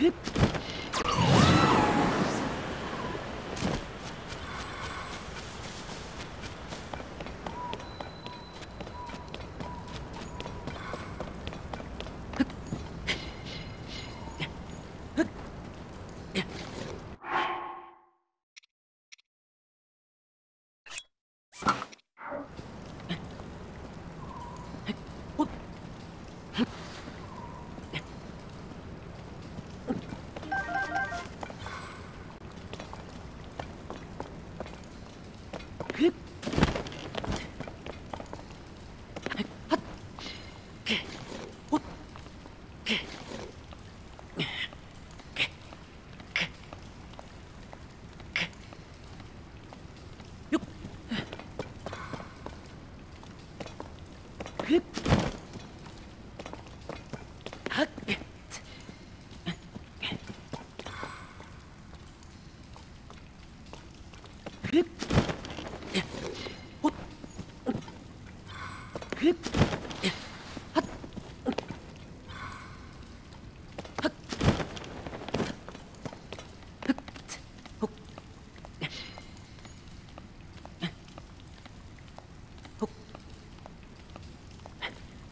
Huh? Hup!